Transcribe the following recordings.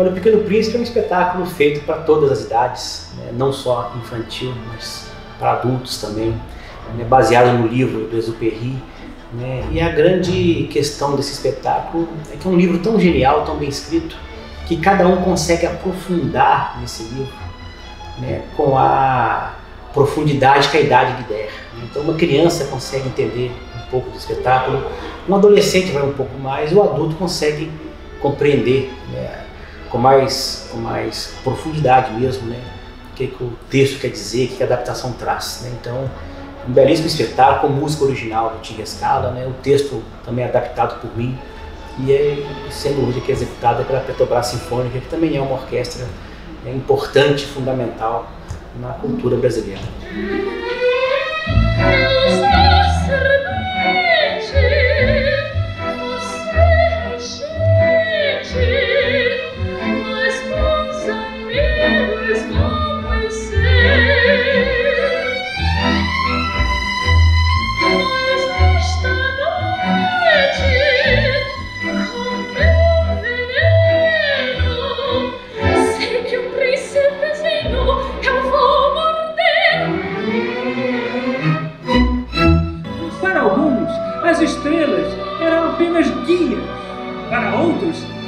Olha, o Pequeno Príncipe é um espetáculo feito para todas as idades, né? não só infantil, mas para adultos também, né? baseado no livro do Exupéry. Né? E a grande questão desse espetáculo é que é um livro tão genial, tão bem escrito, que cada um consegue aprofundar nesse livro né? com a profundidade que a idade lhe der. Então, uma criança consegue entender um pouco do espetáculo, um adolescente vai um pouco mais, o adulto consegue compreender né, com, mais, com mais profundidade mesmo né, o que, que o texto quer dizer, o que a adaptação traz. Né? Então, um belíssimo espetáculo com música original do Tigre Scala, né, o texto também é adaptado por mim e é, sem dúvida, que é executado pela Petrobras Sinfônica, que também é uma orquestra é, importante, fundamental na cultura brasileira.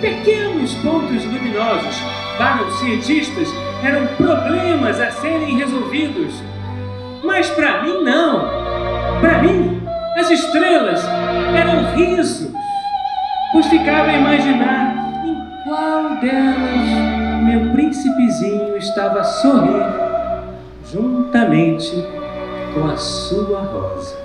Pequenos pontos luminosos. Para os cientistas, eram problemas a serem resolvidos. Mas para mim, não. Para mim, as estrelas eram risos, pois ficava a imaginar em qual delas meu príncipezinho estava a sorrir juntamente com a sua rosa.